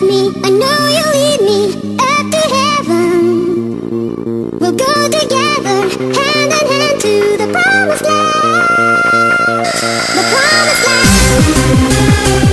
love me. I know you'll lead me up to heaven. We'll go together hand in hand to the promised land. The promised land.